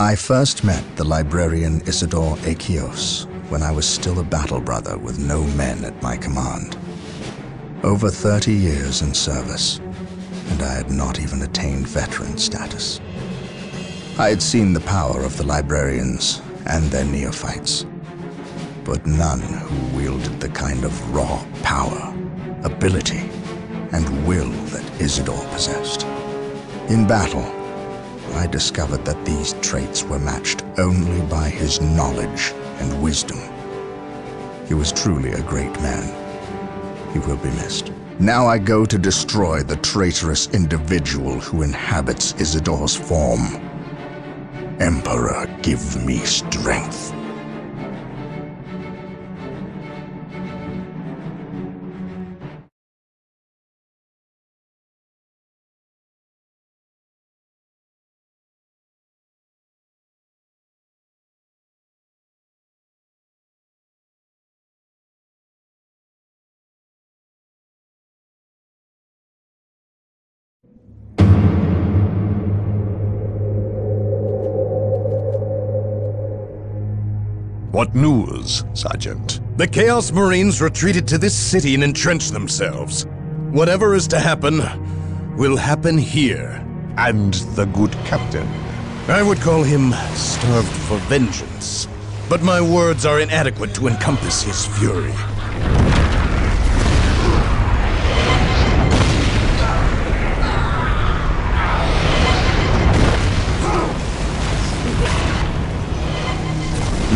I first met the librarian Isador Akios when I was still a battle brother with no men at my command. Over 30 years in service, and I had not even attained veteran status. I had seen the power of the librarians and their neophytes, but none who wielded the kind of raw power, ability, and will that Isador possessed. In battle, I discovered that these traits were matched only by his knowledge and wisdom. He was truly a great man. He will be missed. Now I go to destroy the traitorous individual who inhabits Isador's form. Emperor, give me strength. What news, Sergeant? The Chaos Marines retreated to this city and entrenched themselves. Whatever is to happen, will happen here. And the good captain? I would call him starved for vengeance. But my words are inadequate to encompass his fury.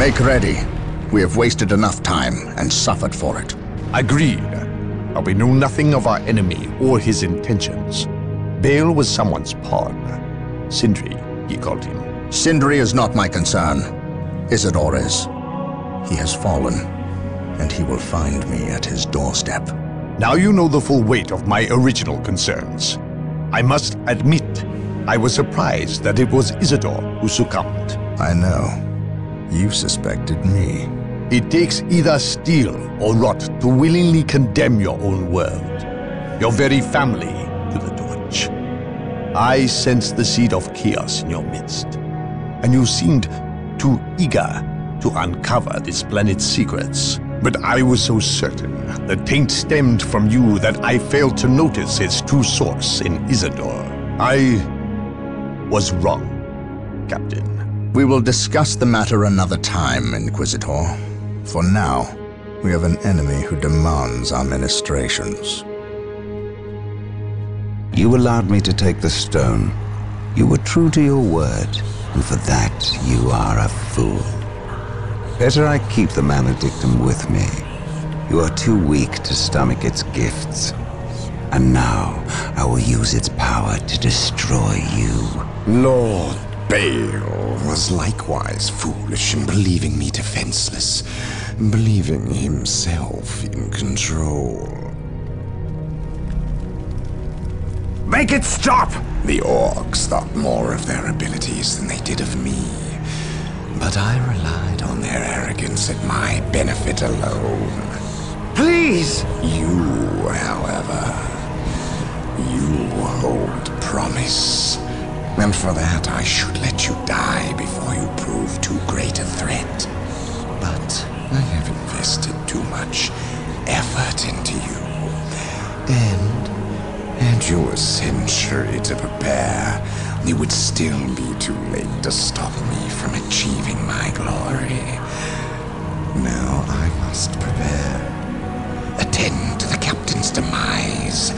Make ready. We have wasted enough time and suffered for it. Agreed. But we know nothing of our enemy or his intentions. Bale was someone's pawn. Sindri, he called him. Sindri is not my concern. Isador is. He has fallen, and he will find me at his doorstep. Now you know the full weight of my original concerns. I must admit, I was surprised that it was Isador who succumbed. I know. You suspected me. It takes either steel or rot to willingly condemn your own world, your very family, to the torch. I sensed the seed of chaos in your midst, and you seemed too eager to uncover this planet's secrets. But I was so certain the taint stemmed from you that I failed to notice its true source in Isador. I was wrong, Captain. We will discuss the matter another time, Inquisitor. For now, we have an enemy who demands our ministrations. You allowed me to take the stone. You were true to your word, and for that you are a fool. Better I keep the maledictum with me. You are too weak to stomach its gifts. And now I will use its power to destroy you. Lord Bale was likewise foolish in believing me defenseless, believing himself in control. Make it stop! The orks thought more of their abilities than they did of me. But I relied on their arrogance at my benefit alone. Please! You, however, you hold promise. And for that, I should let you die before you prove too great a threat. But I have invested too much effort into you. And had you a century to prepare, it would still be too late to stop me from achieving my glory. Now I must prepare. Attend to the captain's demise,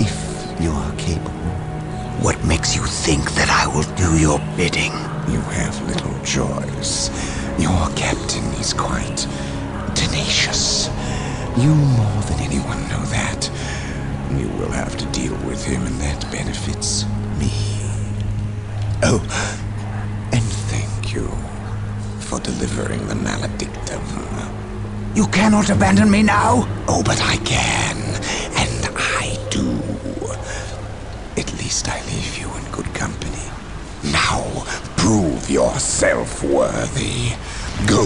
if you are capable. What makes you think that I will do your bidding? You have little choice. Your captain is quite tenacious. You more than anyone know that. You will have to deal with him, and that benefits me. Oh, and thank you for delivering the maledictum. You cannot abandon me now! Oh, but I can, and I do. At least I leave you in good company. Now, prove yourself worthy. Go,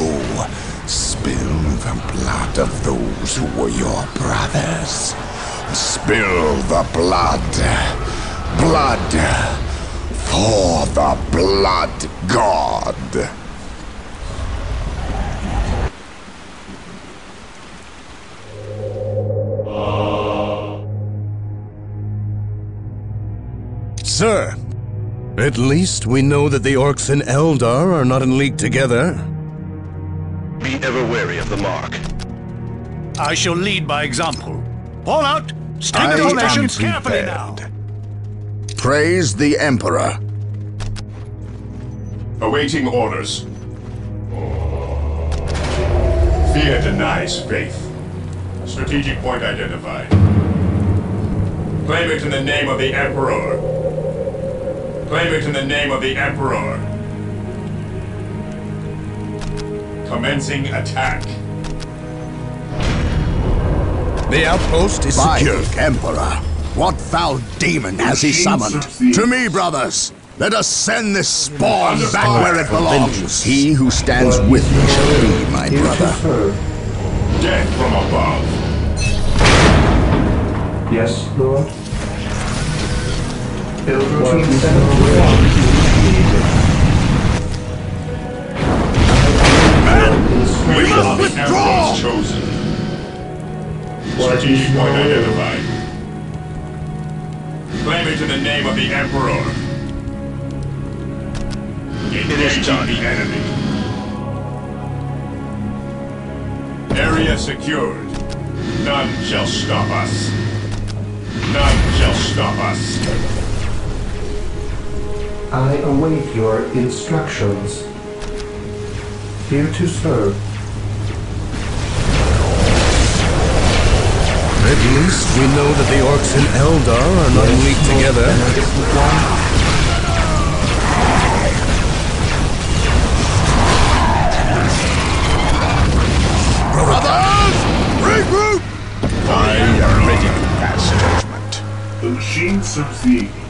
spill the blood of those who were your brothers. Spill the blood. Blood For the Blood God. Sir, at least we know that the orks and Eldar are not in league together. Be ever wary of the mark. I shall lead by example. Fall out! String I the formations carefully now! Praise the Emperor. Awaiting orders. Fear denies faith. Strategic point identified. Claim it in the name of the Emperor. Claim it in the name of the Emperor. Commencing attack. The outpost is By secure. Emperor. What foul demon has he summoned? To me, brothers. Let us send this spawn back where it belongs. He who stands with me shall be my brother. Death from above. Yes, Lord. Build routine 721 initiated. We must withdraw! chosen. Strategic point identified. Claim it in the name of the Emperor. Engaging the enemy. Area secured. None shall stop us. None shall stop us. I await your instructions. Here to serve. At least we know that the orks and Eldar are not in league together. Brothers! Regroup! I am ready to pass judgment. The machine serves the Eagles.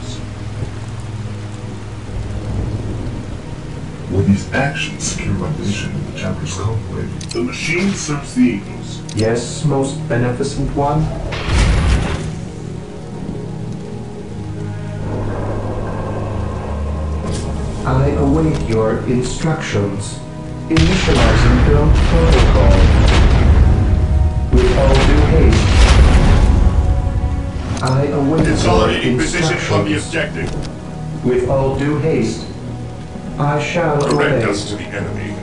Will these actions secure my position in the Chapter's conflict? The machine serves the Eagles. Yes, most beneficent one. I await your instructions. Initializing build protocol. With all due haste. I await your Consolidating position on the objective. With all due haste. I shall Direct obey. us to the enemy.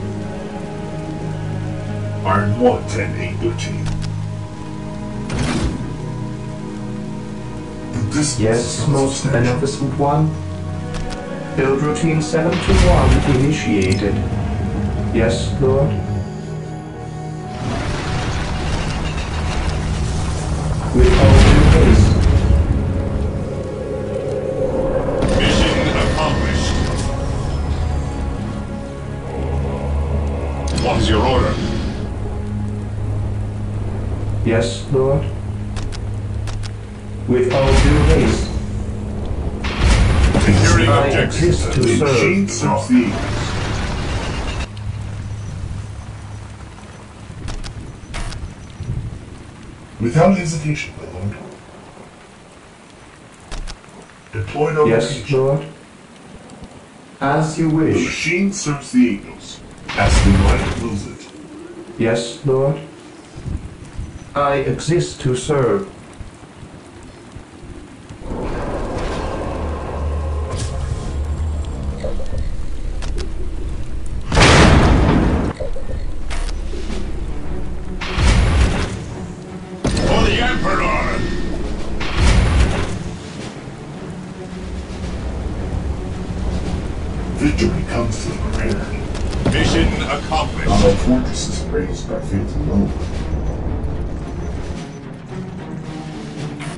Iron 1, 10, 8, 13. Yes, most beneficent one. Build routine 7 to 1 initiated. Yes, Lord. Yes, Lord. With all due haste. Securing exist to The machine serve. serves the Eagles. Without hesitation, my lord. Deployed on Yes, location. Lord. As you wish. The machine serves the Eagles. As the light wills it. Yes, Lord. I exist to serve. For the Emperor! Victory comes to the prepared. Mission Not accomplished. all fortresses raised by faith alone.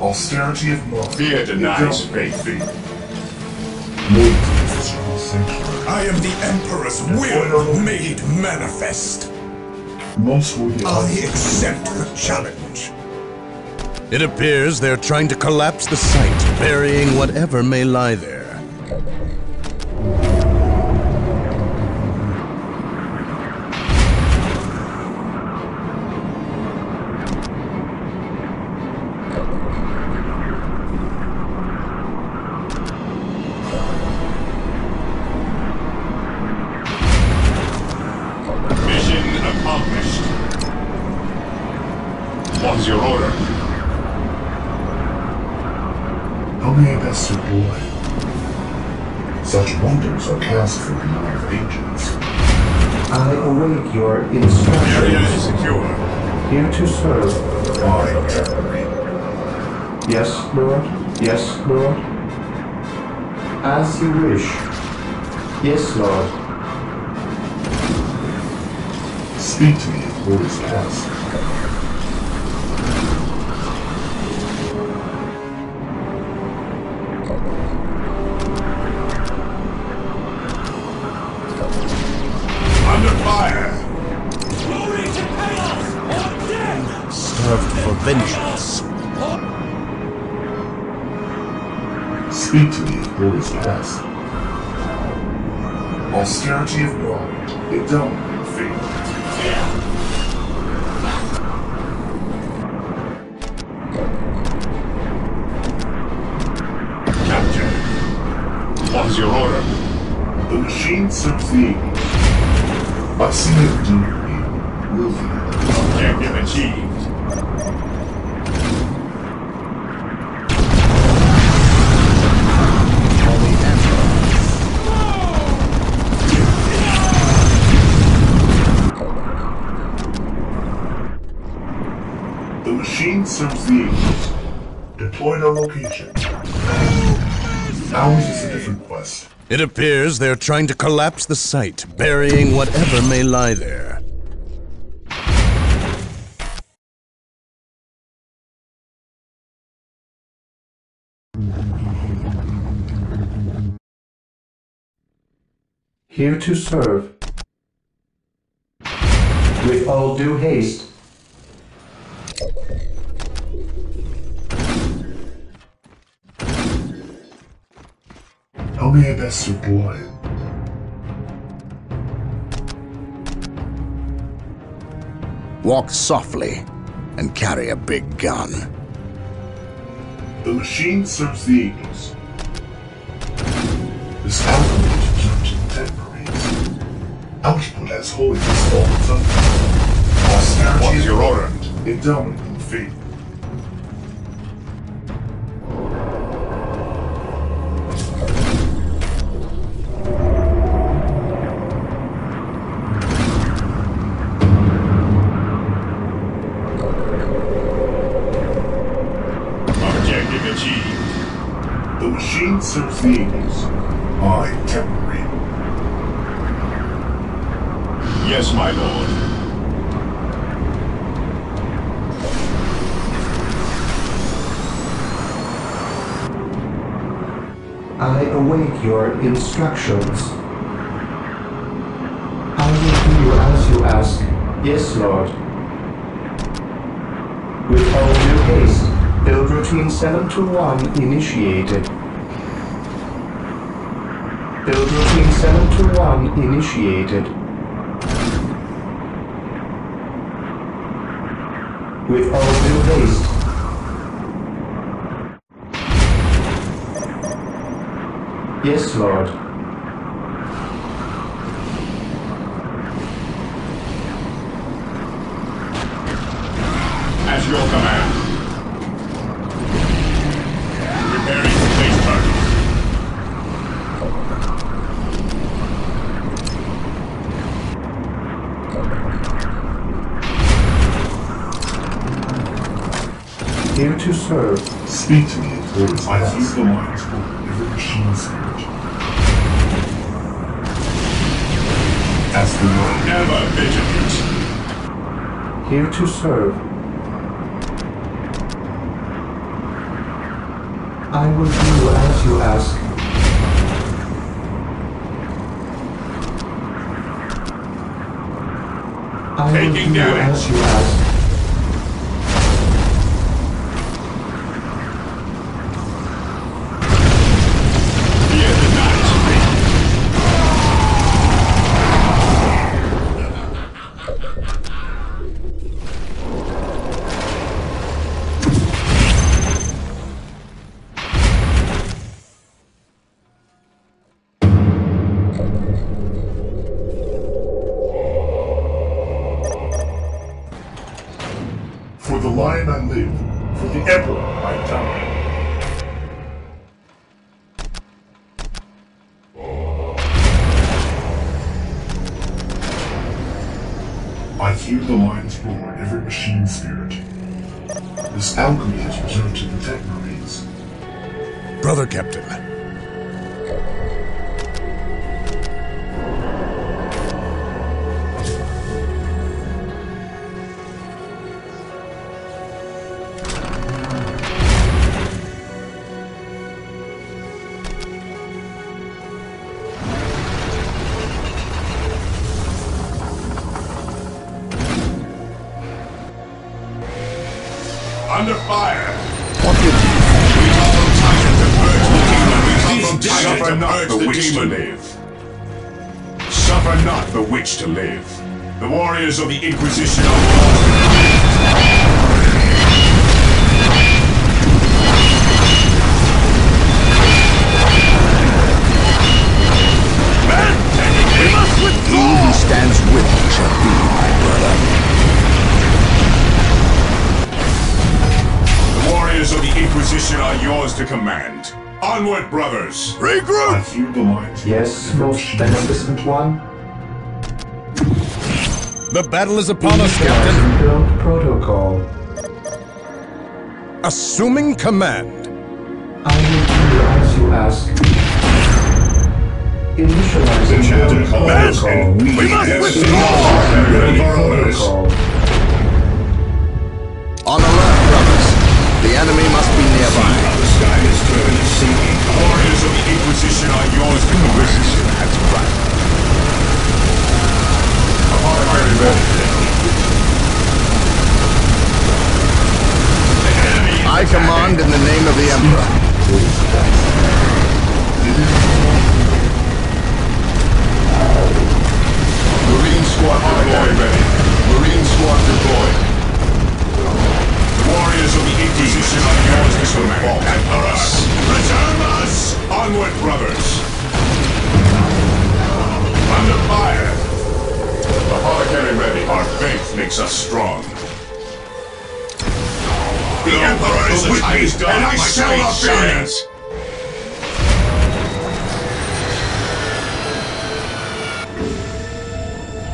Austerity of mind. Fear denies Fidelity faith. Loyalty is the strong sanctuary. I am the Emperor's will made manifest. I accept the challenge. It appears they're trying to collapse the site, burying whatever may lie there. Yes, Lord. The machine serves the Eagles. Deployed on location. Ours is a different quest. It appears they're trying to collapse the site, burying whatever may lie there. Here to serve. With all due haste. How may I best serve boy? Walk softly and carry a big gun. The machine serves the Eagles. This alchemy keeps ten marines. Output as holy as all its others. Austerity What is your order? God, Endowment and faith. Machine serves the Eagles. I, Temporary. Yes, my lord. I await your instructions. I will do as you ask. Yes, Lord. With all due haste, build routine 721 initiated. Build routine 721 initiated. With all due haste. Yes, Lord. At your command. Preparing space targets. Here to serve. Speak to me of what is I use the mind's book, every machine spirit. As the Lord Ever vigilant. Here to serve. I will do as you ask. I will do as you ask. Live. The warriors of the Inquisition are He who stands with me shall be my brother. The warriors of the Inquisition are yours to command. Onward, brothers! I hear the lion's Yes, most beneficent one. The battle is upon us, Captain. Build protocol. Assuming command. I will do as you ask. Initializing Enchanted build protocol. and we must Initializing Ready build for orders. protocol. On alert, brothers. The enemy must be nearby. The sky is turning sinking. The warriors of the Inquisition are yours to command. That's right. Very ready. The enemy is I command in the name of the Emperor. Marine squad deployed. ready. Marine squad deployed. Warriors of the Inquisition are yours to command. Emperor, return us! Onward, brothers! Under fire! Apothecary ready. Our faith makes us strong. The Emperor is with me, and I shall not fear!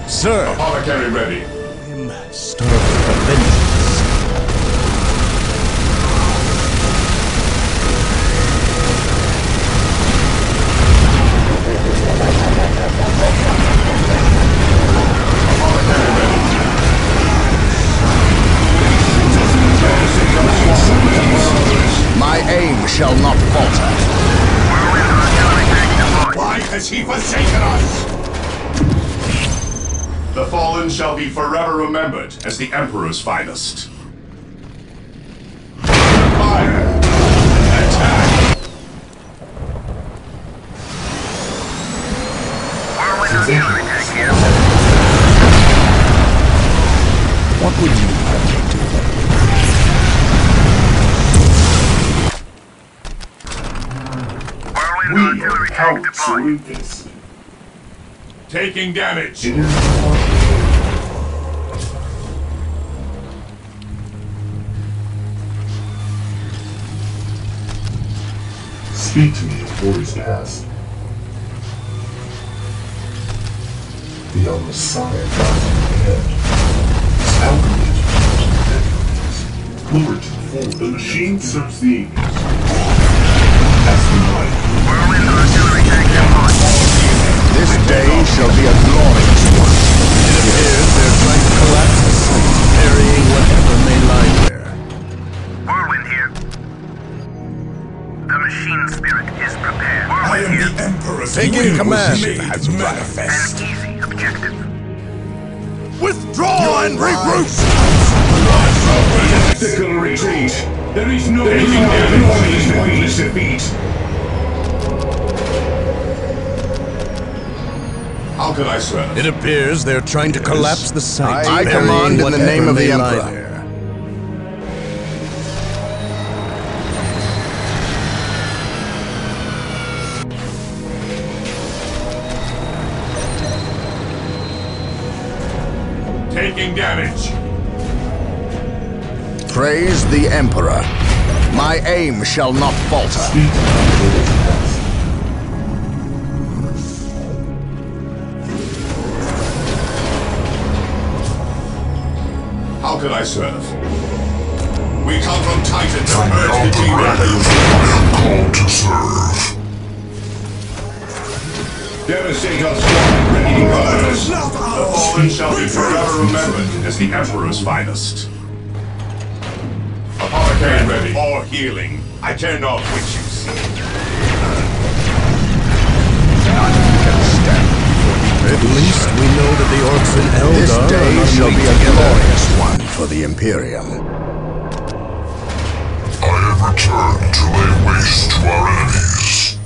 Sir, Apothecary ready. I'm starved for vengeance. Shall not falter. Why has he forsaken us? The fallen shall be forever remembered as the Emperor's finest. Fire! Attack! What would you We are Count Cerritos. Taking damage! It is Speak to me of what is past. The El Messiah in your head. This alchemy is the decades. Lower to the fold, the machine serves the ages. As the light. This day shall be a glorious one. It appears they're trying to collapse the city, burying whatever may lie there. Whirlwind here. The machine spirit is prepared. I am the Emperor's Taking command. was made That's right. manifest. An easy objective. Withdraw and regroup! Tactical retreat! There is no taking damage is pointless defeat! How can I serve? It appears they're trying to collapse the site. I burying command in the name of the may lie Emperor. Taking damage! Praise the Emperor. My aim shall not falter. How can I serve? We come from Titan to From purge beyond the the demon. I am called to serve. Devastator squad ready to go. The fallen shall be forever remembered as the Emperor's finest. Apothecary ready. Or healing. I turn off which you see. At least we know that the orks in Eldar This day not shall be a glorious one for the Imperium. I have returned to lay waste to our enemies.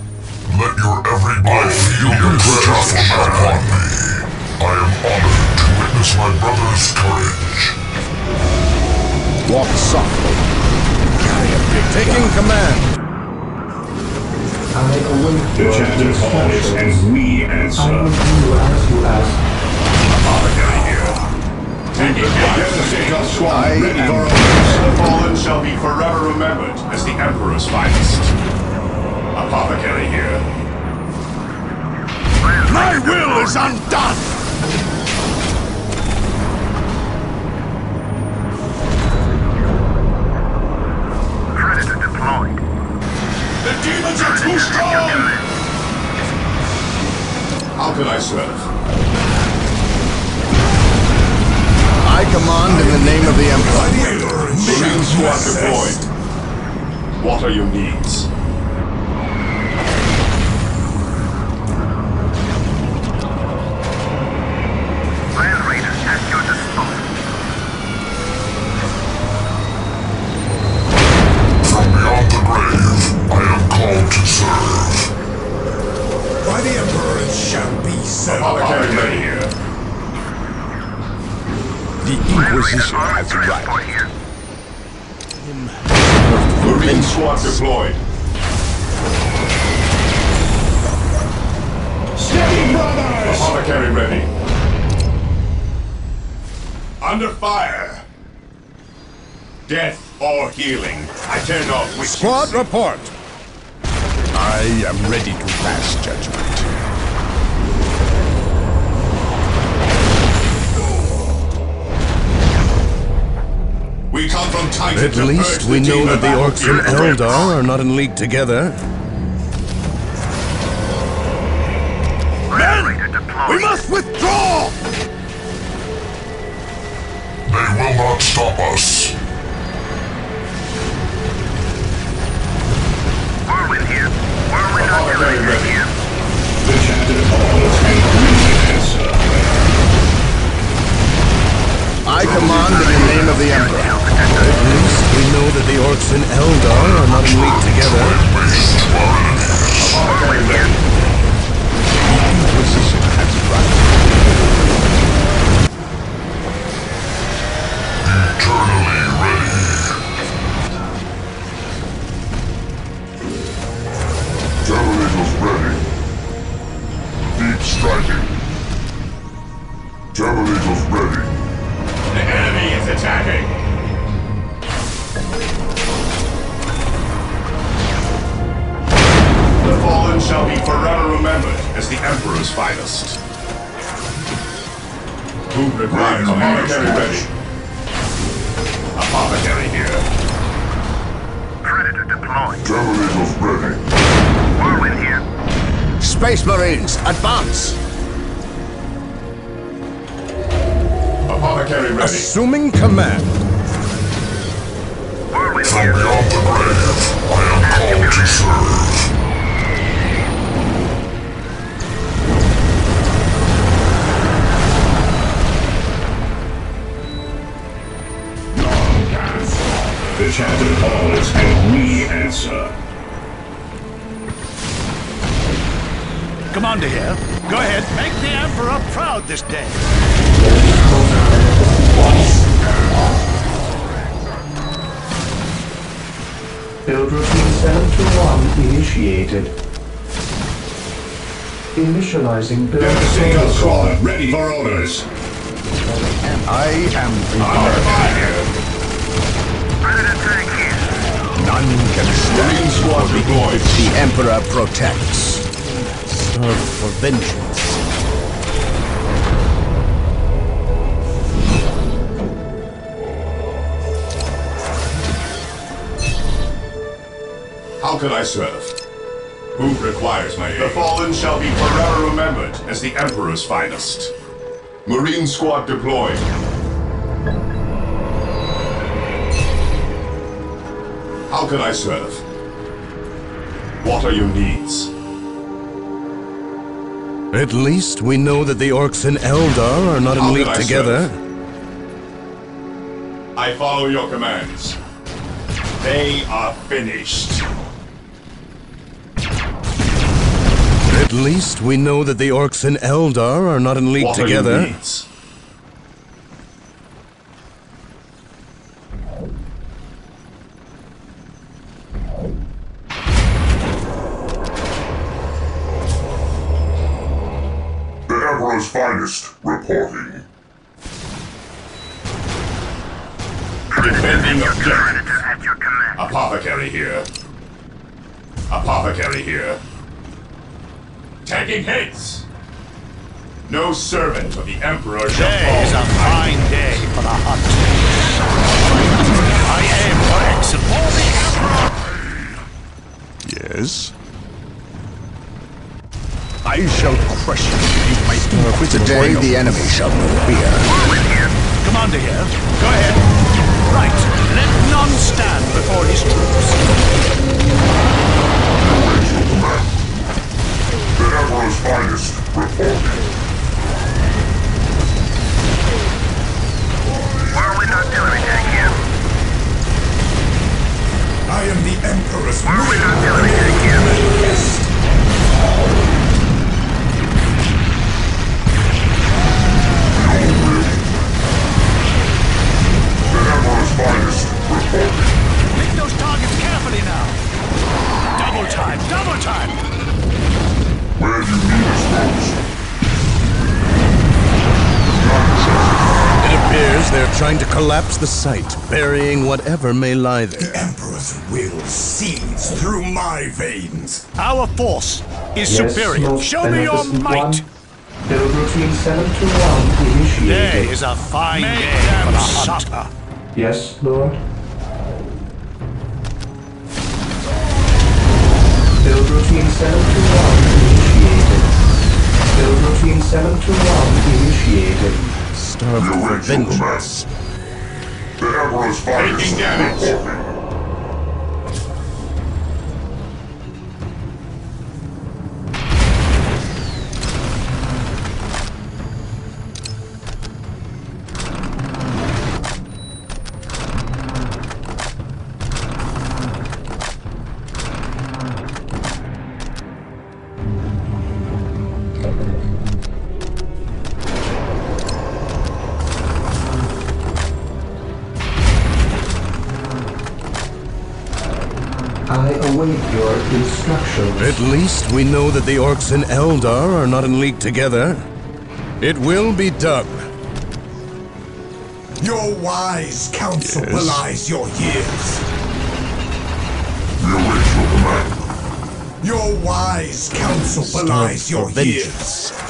Let your every bite feel your careful upon me. I am honored to witness my brother's courage. Walk softly. Taking command. I await The your chapter calls instructions. and we uh, I answer. will do as you ask. Apothecary here. Taking Devastator squad I ready am- for orders. The fallen shall be forever remembered as the Emperor's finest. Apothecary here. My will is undone! Strong! How can I serve? I command in the name of the Empire. Emperor. Marine squad deployed. What are your needs? Healing. I care not which. you Squad report. I am ready to pass judgment. We come from Titan At least we know that the orks in field. Eldar are not in league together. Land Raider deployed. must withdraw! They will not stop us. Whirlwind here. Whirlwind Apothecary artillery ready. here. The and we. I command in the name of the Emperor. At least we know that the orks in Eldar are not in league together. Waste to our enemies. Apothecary ready. Inquisition has right. Eternally ready. Terminators ready. Deep striking. Terminators ready. The enemy is attacking. The fallen shall be forever remembered as the Emperor's finest. Move required. Apothecary ready. Apothecary here. Predator deployed. Terminators ready. Whirlwind here. Space Marines, advance! Apothecary ready. Assuming command. Whirlwind From here. beyond the grave, I am called to serve. The chapter calls and we answer. Commander here. Go ahead, make the Emperor proud this day. Build routine 721 initiated. Initializing build Devastator protocol. squad ready for orders. I am Under fire. Predator tank here. None can stand squad deployed. The Emperor protects. Starve for vengeance. How can I serve? Who requires my aid? The fallen shall be forever remembered as the Emperor's finest. Marine squad deployed. How can I serve? What are your needs? At least we know that the orks and Eldar are not in How league together. I follow your commands. They are finished. At least we know that the orks and Eldar are not in league What together. needs? Defending objective. Predator at your command. Apothecary here. Apothecary here. Taking hits. No servant of the Emperor shall fall. Today is a fine day for the hunt. I aim for excellence. For the Emperor! Yes? I shall crush you beneath my inquisitive Today brain. the enemy shall know fear. Commander here. Go ahead. Right. None stand before his troops. The Emperor's finest reporting. Whirlwind artillery tank here. I am the Emperor's Whirlwind artillery tank here. The Emperor's finest reporting. Pick those targets carefully now. Double time. Double time. Where do you need us most? It appears they're trying to collapse the site, burying whatever may lie there. The Emperor's will seethes through my veins. Our force is Yes, superior. most Show me your might. one. Build routine 721 initiated. Today is a fine Make day for the hunter. Yes, Lord. Build routine 721 initiated. Build routine 721 initiated. Starve for vengeance. The Emperor's finest Taking damage. reporting. Least we know that the orks and Eldar are not in league together. It will be done. Your wise counsel Yes. belies your years. We await your. Your wise counsel belies for your vengeance. years.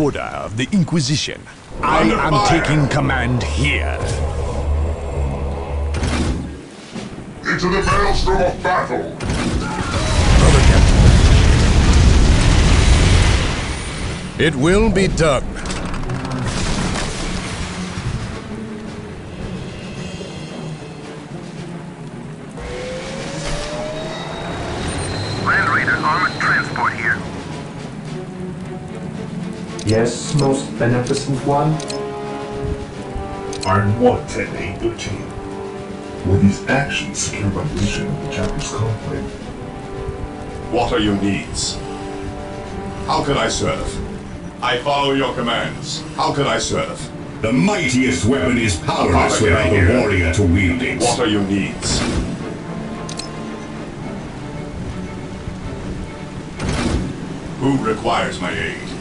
Order of the Inquisition, I am taking command here. Into the maelstrom of battle. It will be done. Land Raider armored transport here. Yes, most beneficent one. Iron 1 Ted 813. With these actions, secure my vision of the Japanese conflict. What are your needs? How can I serve? I follow your commands. How can I serve? The mightiest weapon is powerless without a warrior to wield it. What are your needs? Who requires my aid?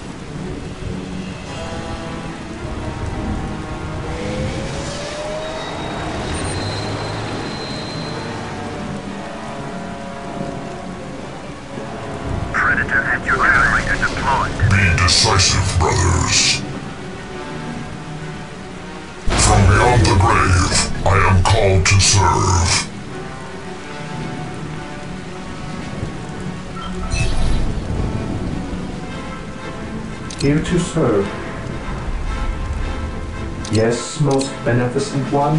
beneficent one.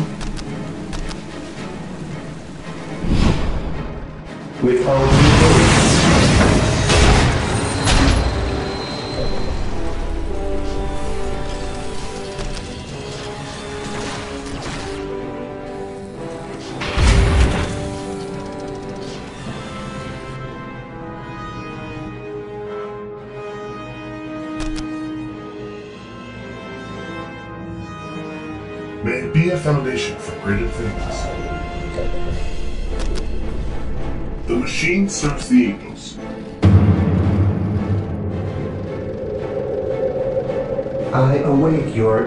With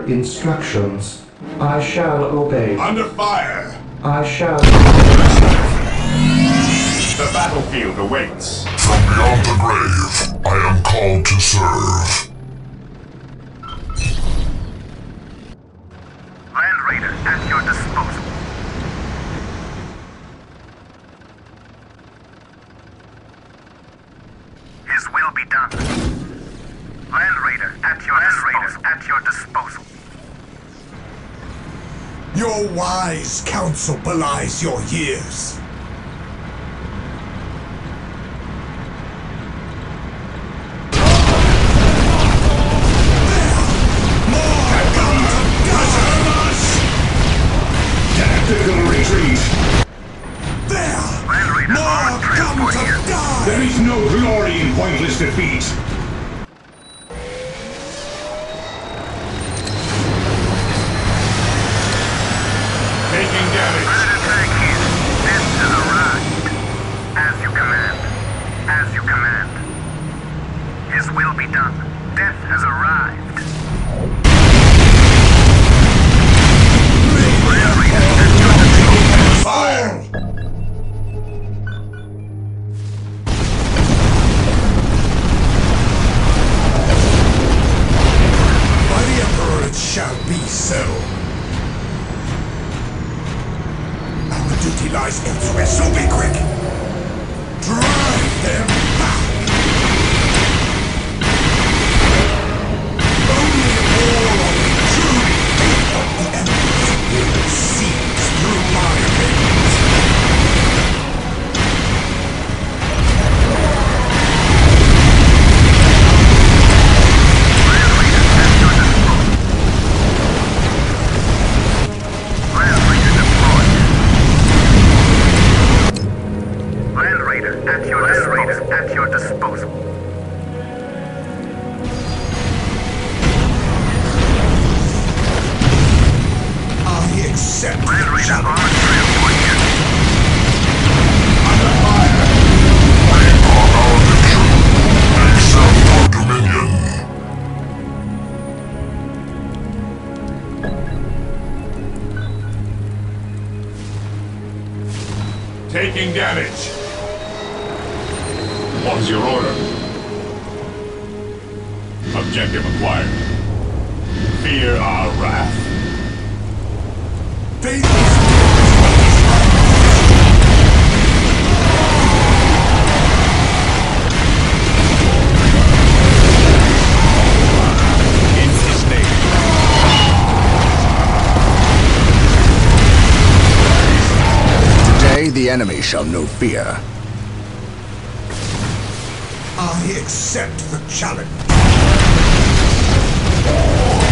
instructions. I shall obey. Under fire! I shall... The battlefield awaits. From beyond the grave, I am called to serve. Land Raider, at your disposal. His will be done. Land Raider, at your Land disposal. Raider, at your disposal. Your wise counsel belies your years. return. Fear our wrath. Faith the enemy shall know fear. I accept the challenge. Bye.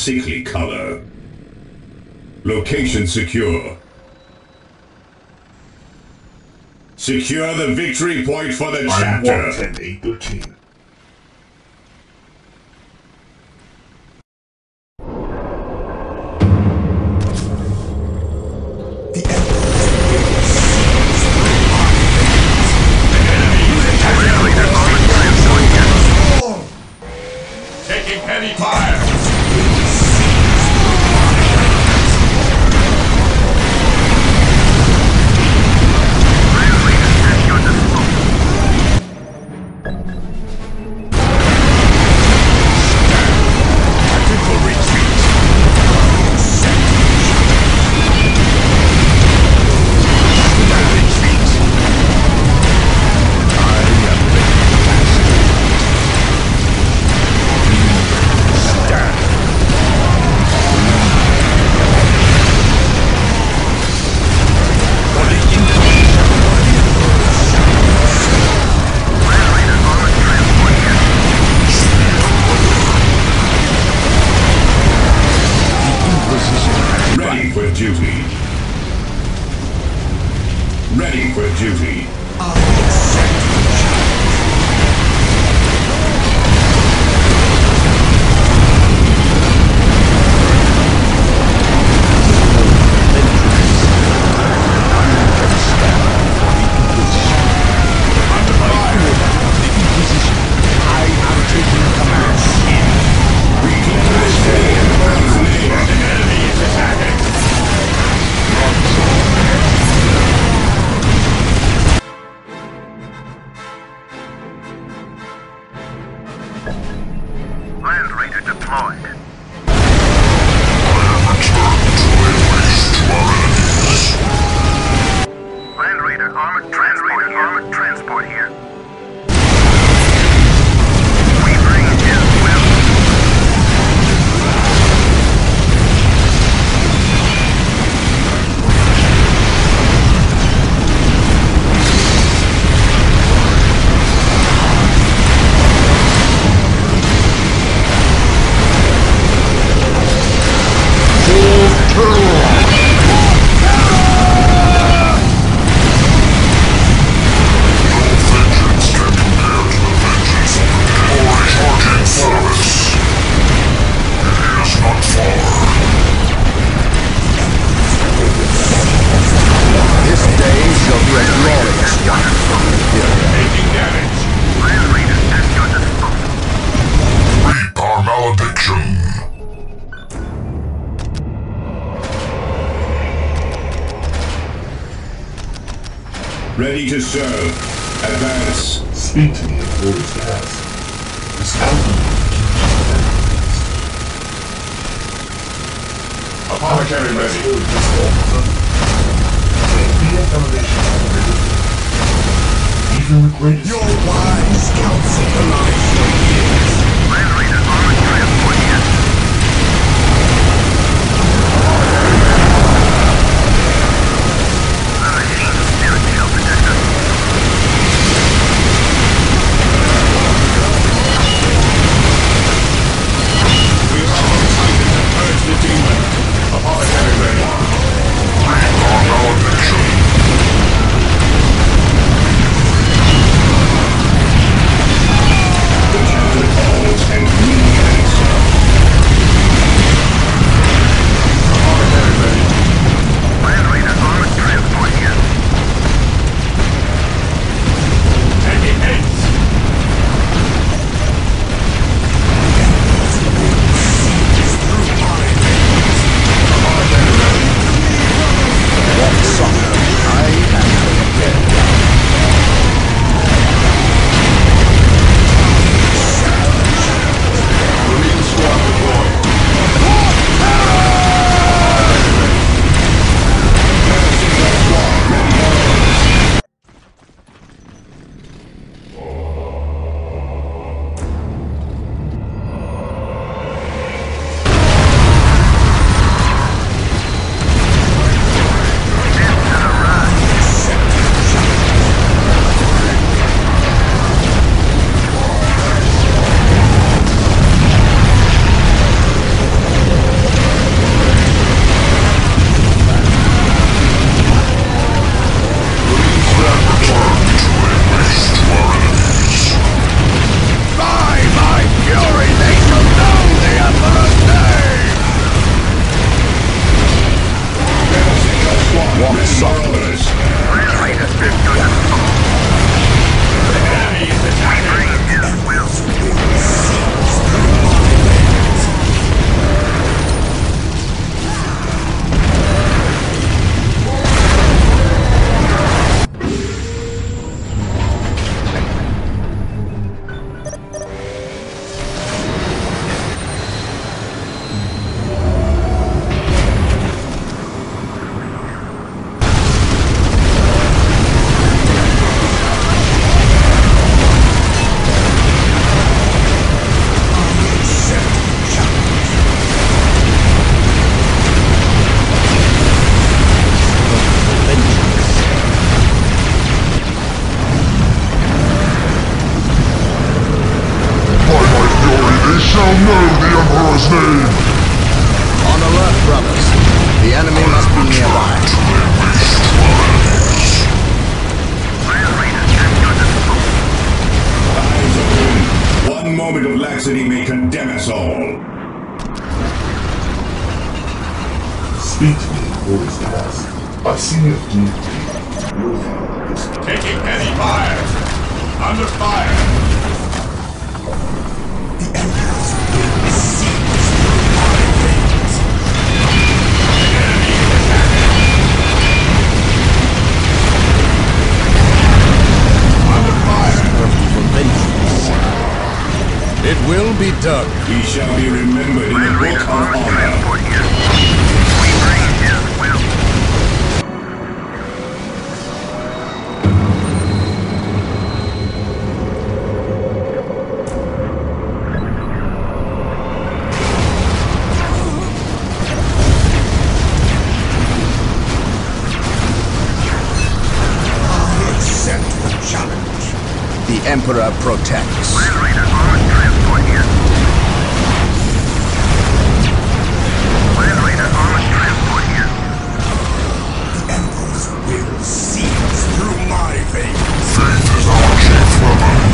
sickly color. Location secure. Secure the victory point for the I chapter. Ready to serve. Advance. Speak to me in words to ask. This Apothecary ready. Your wise counsel allows The Emperor protects. The Emperor's will seeps through my veins. Fate is our chief weapon.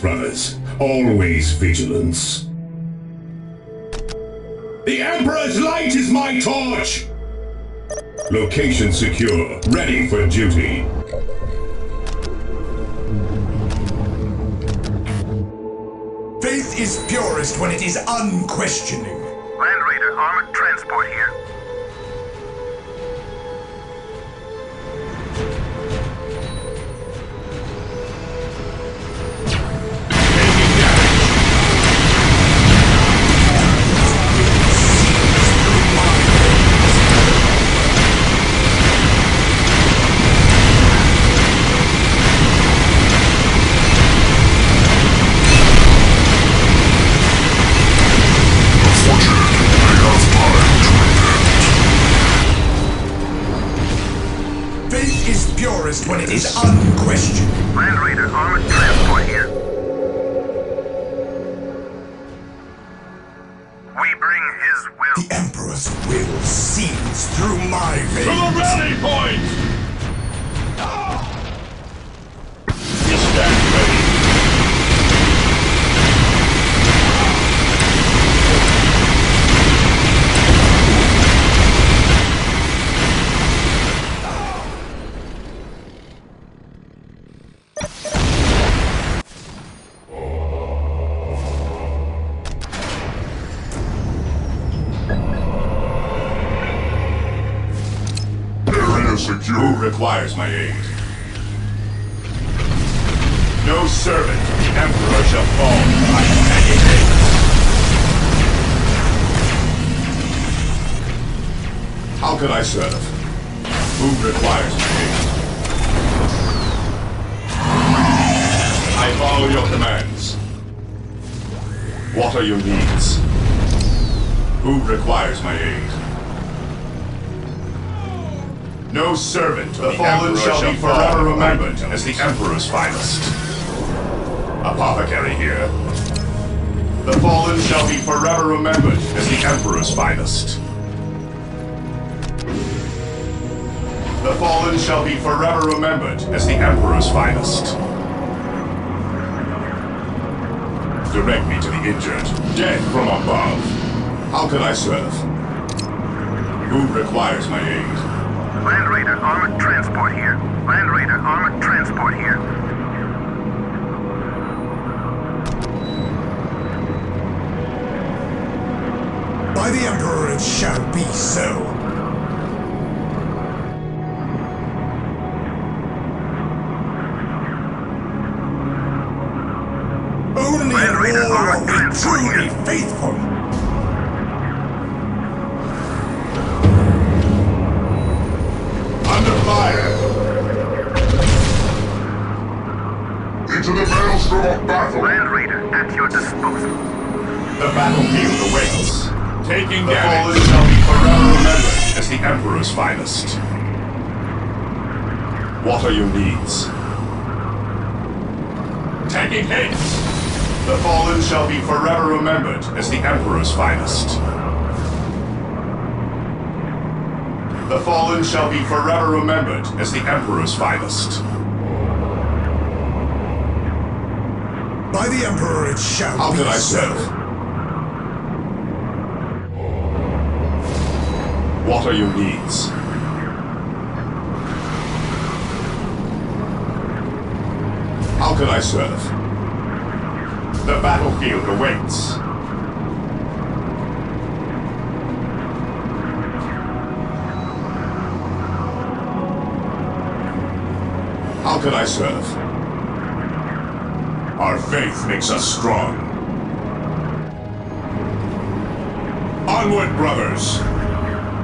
Brothers. Always vigilance. The Emperor's light is my torch! Location secure. Ready for duty. Faith is purest when it is unquestioning. Through my veins. Finest. Apothecary here. The fallen shall be forever remembered as the Emperor's finest. The fallen shall be forever remembered as the Emperor's finest. Direct me to the injured. Death from above. How can I serve? Who requires my aid? Armored transport here. Land Raider, armored transport here. By the Emperor it shall be so. Battlefield awaits. Taking the fallen shall be forever remembered as the Emperor's finest. What are your needs? Taking haste! The fallen shall be forever remembered as the Emperor's finest. The fallen shall be forever remembered as the Emperor's finest. By the Emperor it shall How be can I so. serve? What are your needs? How can I serve? The battlefield awaits. How can I serve? Our faith makes us strong. Onward, brothers!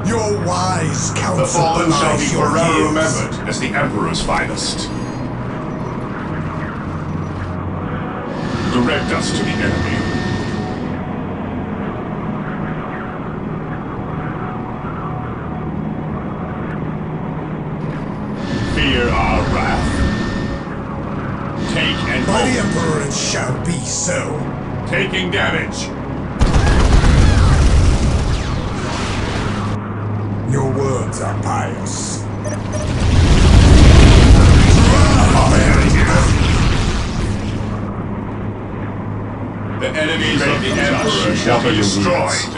Your wise counsel The fallen shall be forever remembered as the Emperor's finest. Direct us to the enemy. Fear our wrath. Take and By the. Emperor it shall be so. Taking damage. Emperor shall be destroyed.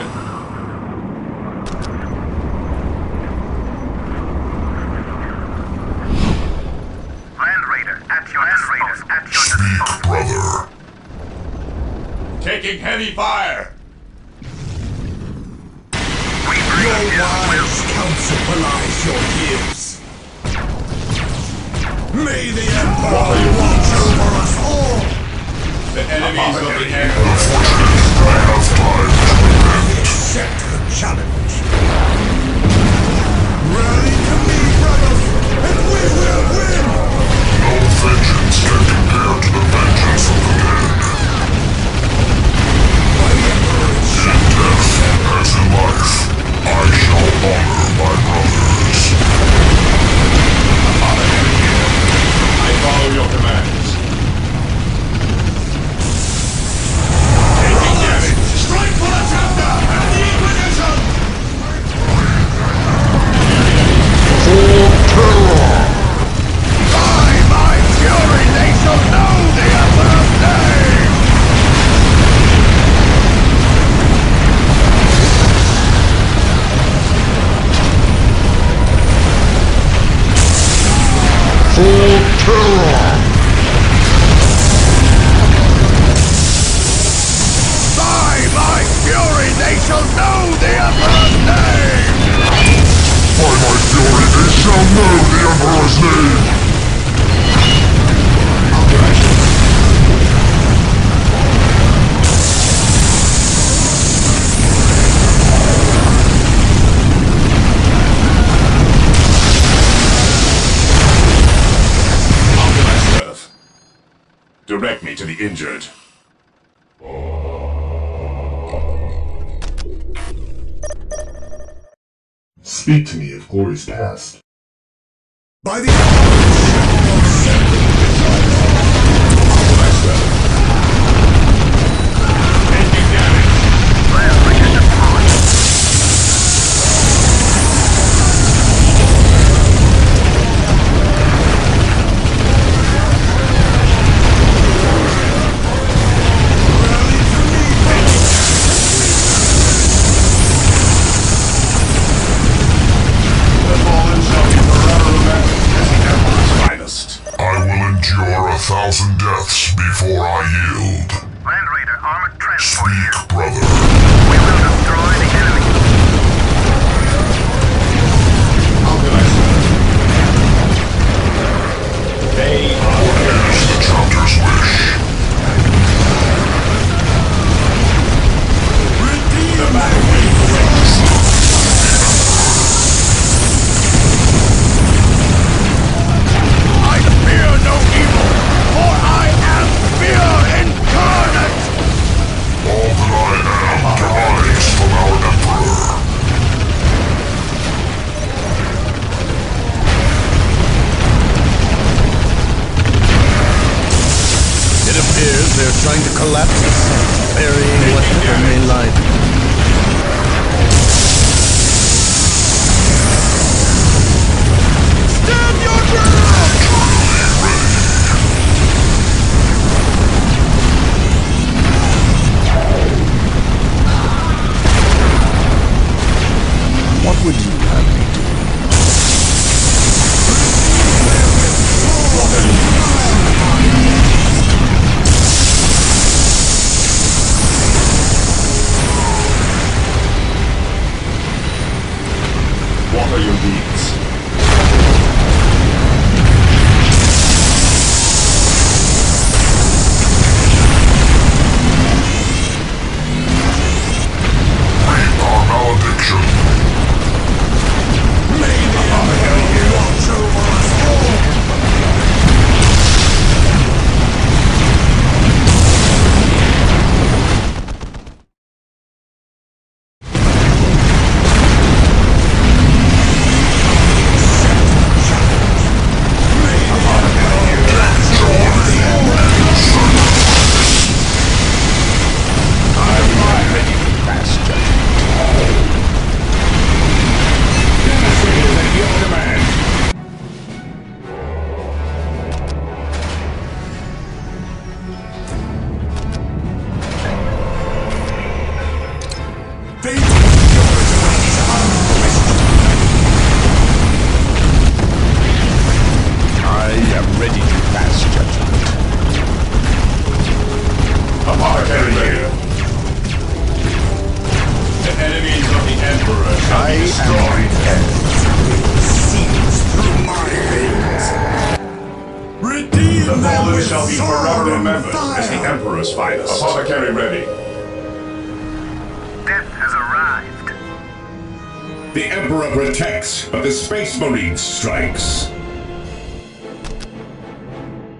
Protects, but the Space Marine strikes.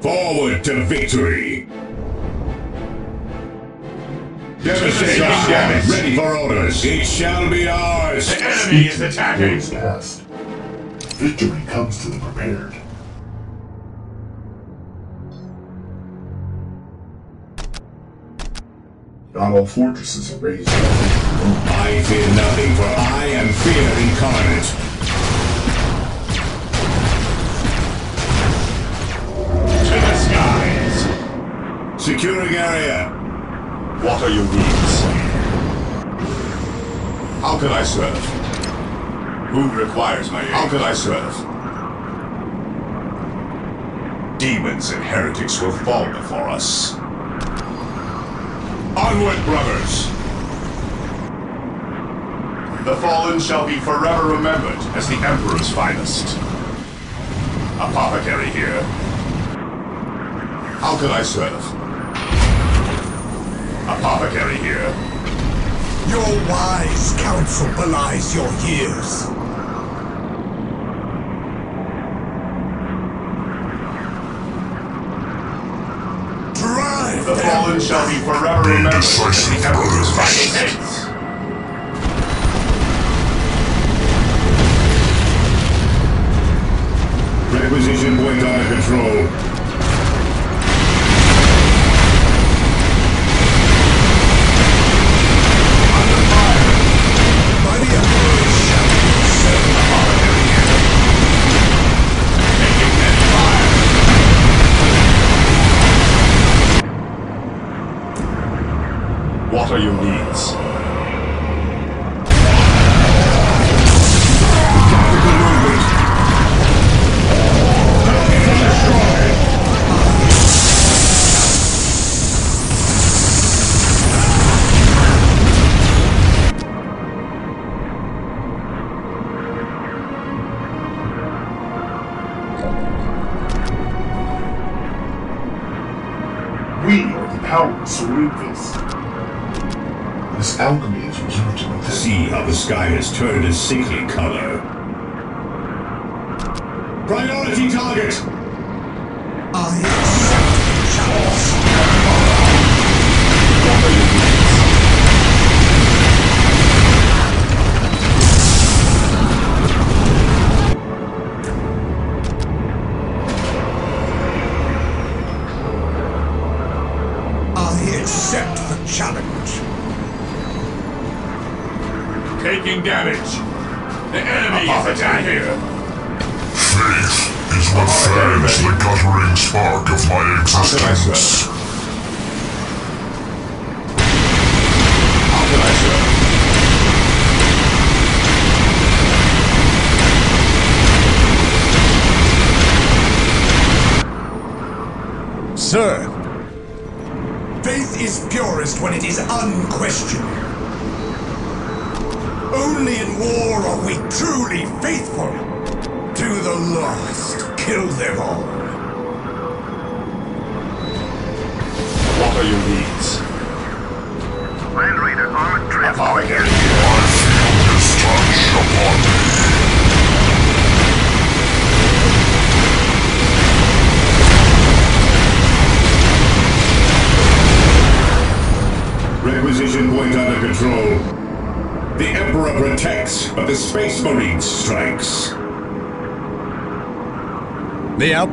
Forward to victory! Devastating damage. Ready for orders. It shall be ours. The enemy is attacking. Victory comes to the prepared. Not all fortresses are raised. I fear nothing, for I am fear incarnate. Securing area. What are your needs? How can I serve? Who requires my aid? How can I serve? Demons and heretics will fall before us. Onward, brothers! The fallen shall be forever remembered as the Emperor's finest. Apothecary here. How can I serve? Apothecary here. Your wise counsel belies your years. Drive fallen shall be forever remembered as the Emperor's finest. Requisition point under control. Are your needs? Sky has turned a sickly color.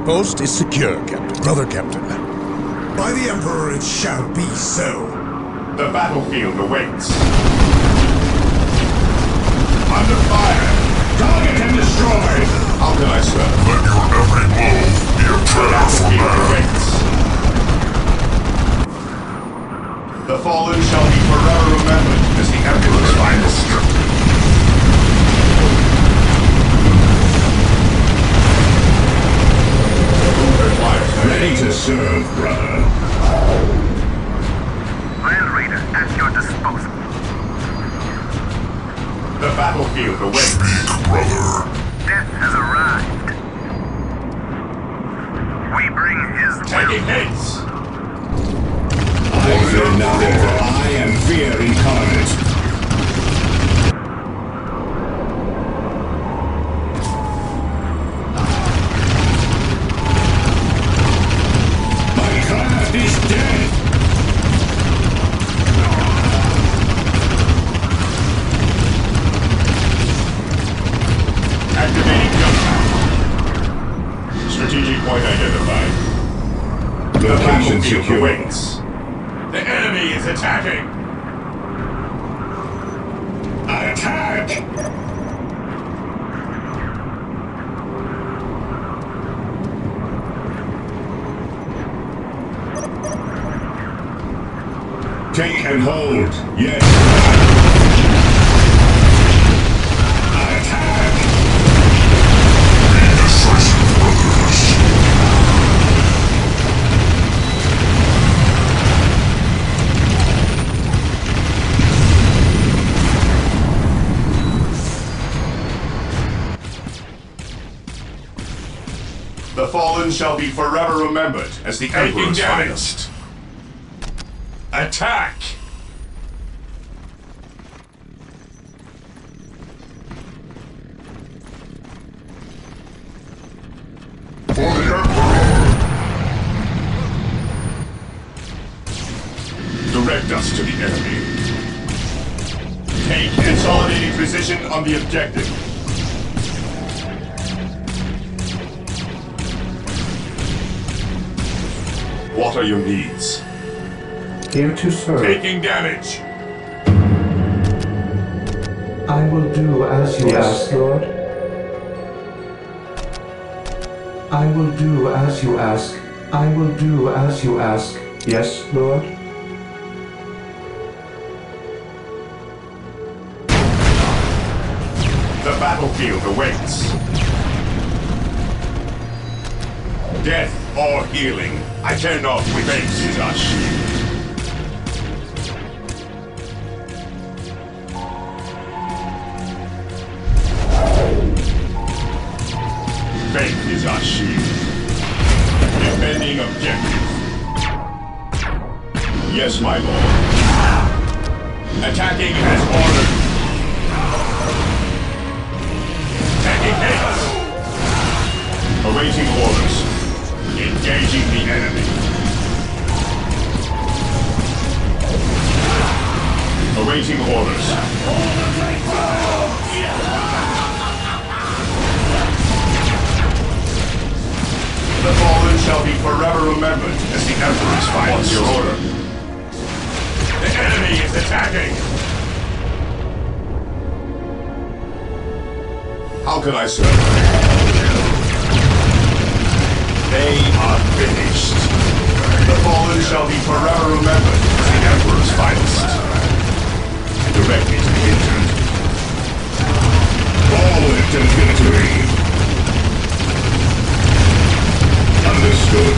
Outpost is secure, Captain. Brother Captain. By the Emperor it shall be so. The battlefield awaits. Under fire! Target and destroy! How can I serve? Let your every blow be a prayer for Battlefield man. awaits. The fallen shall be forever remembered as the Emperor's finest. Ready to serve, brother. Land Raider at your disposal. The battlefield awaits. Speak, brother. Death has arrived. We bring his will. Taking haste. I fear nothing, I am fear incarnate. Remembered as the Emperor's finest. Attack! For the Emperor. Direct us to the enemy. Take consolidating position on the objective. What are your needs? Here to serve. Taking damage. I will do as you Yes. ask, Lord. I will do as you ask. I will do as you ask. Yes, Lord. The battlefield awaits. Death or healing, I care off which is our shield. Faith is our shield. Defending objective. Yes, my lord. Attacking as ordered. Attacking hits. Awaiting orders. Engaging the enemy. Awaiting orders. The fallen shall be forever remembered as the Emperor's final. What's your order? The enemy is attacking! How can I serve? They are finished. The fallen shall be forever remembered as the Emperor's finest. Direct me to the injured. Forward to victory! Understood.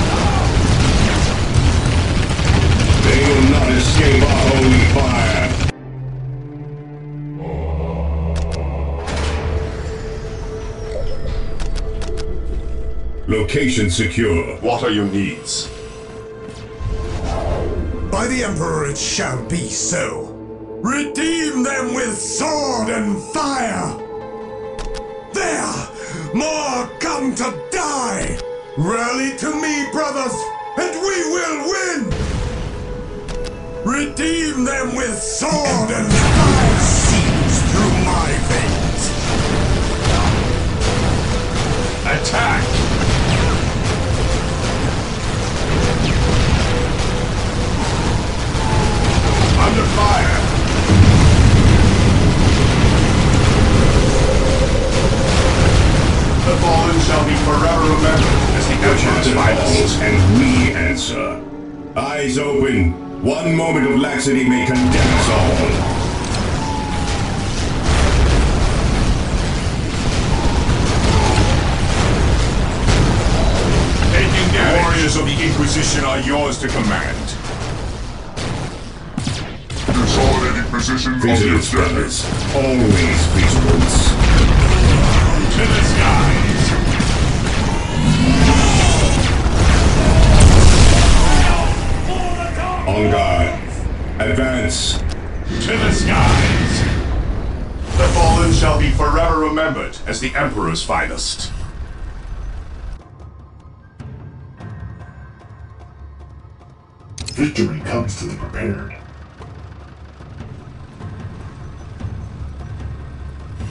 They will not escape our holy fire. Location secure. What are your needs? By the Emperor it shall be so. Redeem them with sword and fire! There! More come to die! Rally to me, brothers, and we will win! Redeem them with sword and fire! seeps through my veins! Attack! Under fire! The fallen shall be forever remembered as the Emperor's finest. and we answer. Eyes open. One moment of laxity may condemn us all. Warriors of the Inquisition are yours to command. Position on the Vigilance, objective. Always. To the skies! On guard. Advance. To the skies! The fallen shall be forever remembered as the Emperor's finest. Victory comes to the prepared.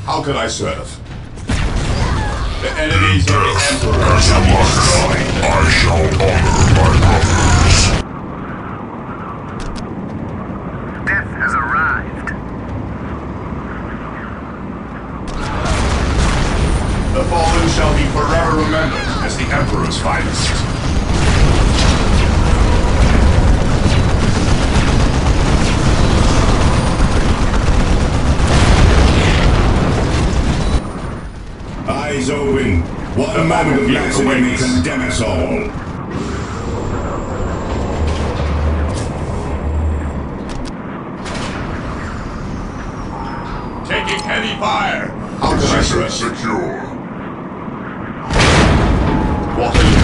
How can I serve? The enemies of the Emperor shall be destroyed. I shall honor my brothers. Death has arrived. The fallen shall be forever remembered as the Emperor's finest. Eyes open. One of may condemn us all. Taking heavy fire! How can I Position secure. What are you?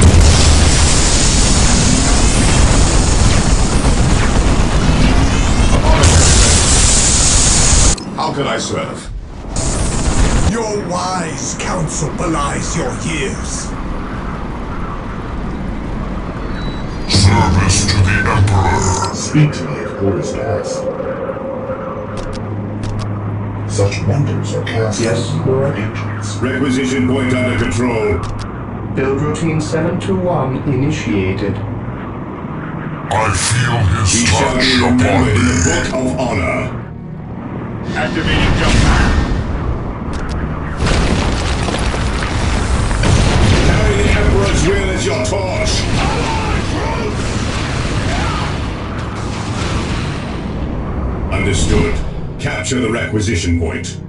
How can I serve? Your wise counsel belies your years. Service to the Emperor. Speak to me if orders pass. Such wonders are cast Yes, from Lord. angels. Requisition point under control. Build routine 721 initiated. I feel his We shall touch be upon me. the Book of Honor. Activating jump Understood. Capture the requisition point.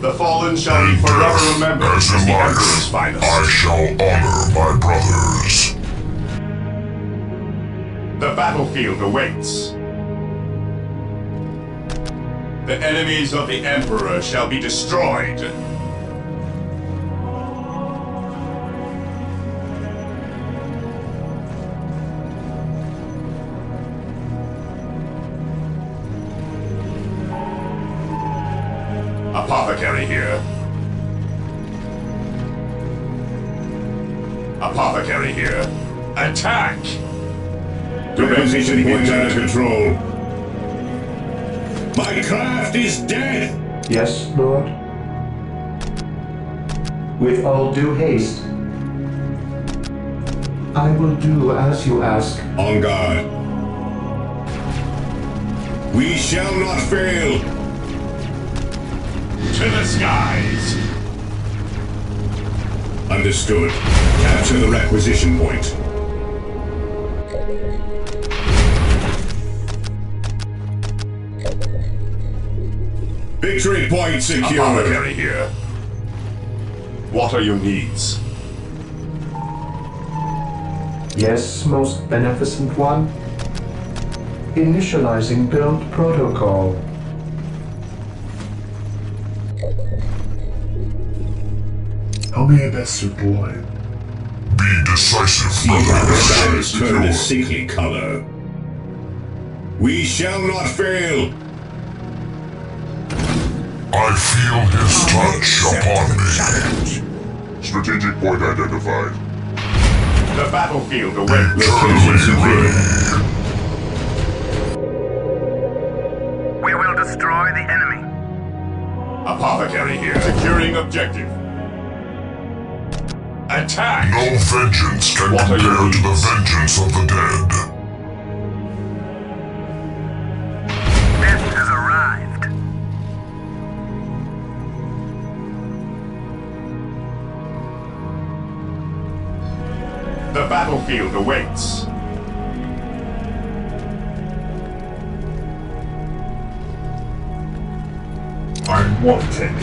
The fallen shall be forever remembered As as the life, Emperor's finest. I shall honor my brothers. The battlefield awaits. The enemies of the Emperor shall be destroyed. Point under control. My craft is dead! Yes, Lord? With all due haste. I will do as you ask. On guard. We shall not fail! To the skies! Understood. Capture the requisition point. Victory point secured. Apothecary here. What are your needs? Yes, most beneficent one. Initializing build protocol. How may I best serve the? Be decisive, brother. has turned a sickly color. We shall not fail. I feel his touch upon me. Strategic point identified. The battlefield awaits. We will destroy the enemy. Apothecary here. Securing objective. Attack! No vengeance can What are compare to the vengeance of the dead. Battlefield awaits. I'm 110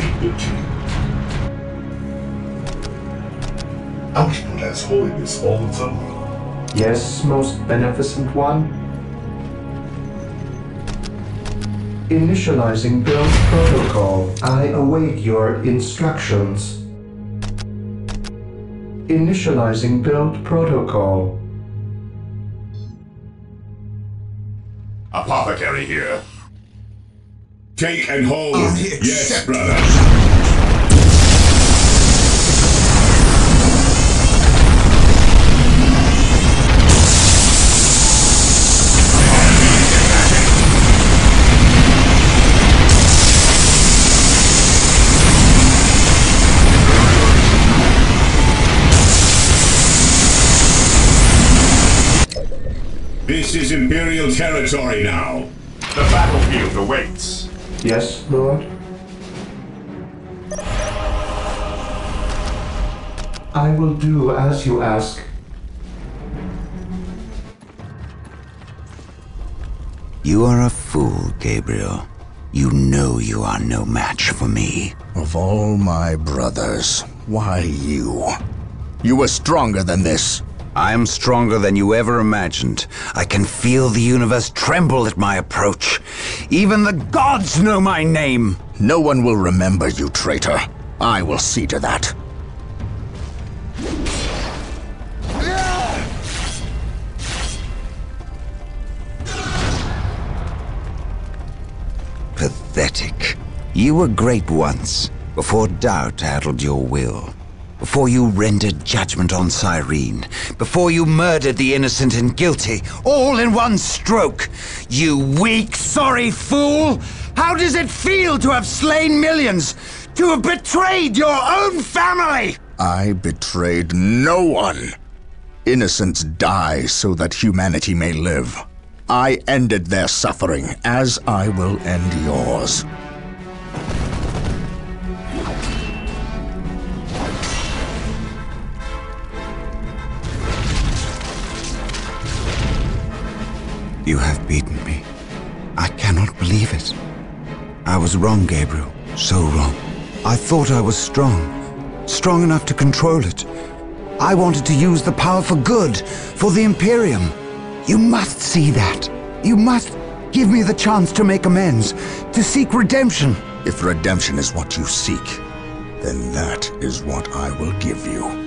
Output has holiness all its own. Yes, most beneficent one. Initializing build protocol. I await your instructions. Initializing build protocol. Apothecary here. Take and hold. I yes, brother. This is Imperial territory now. The battlefield awaits. Yes, Lord. I will do as you ask. You are a fool, Gabriel. You know you are no match for me. Of all my brothers, why you? You were stronger than this. I am stronger than you ever imagined. I can feel the universe tremble at my approach. Even the gods know my name. No one will remember you, traitor. I will see to that. Pathetic. You were great once, before doubt addled your will. Before you rendered judgment on Cyrene. Before you murdered the innocent and guilty, all in one stroke. You weak, sorry fool! How does it feel to have slain millions? To have betrayed your own family? I betrayed no one. Innocents die so that humanity may live. I ended their suffering, as I will end yours. You have beaten me. I cannot believe it. I was wrong, Gabriel. So wrong. I thought I was strong. Strong enough to control it. I wanted to use the power for good, for the Imperium. You must see that. You must give me the chance to make amends, to seek redemption. If redemption is what you seek, then that is what I will give you.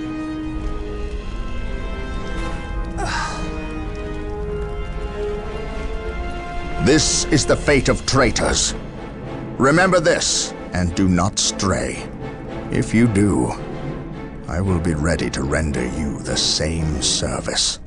This is the fate of traitors. Remember this, and do not stray. If you do, I will be ready to render you the same service.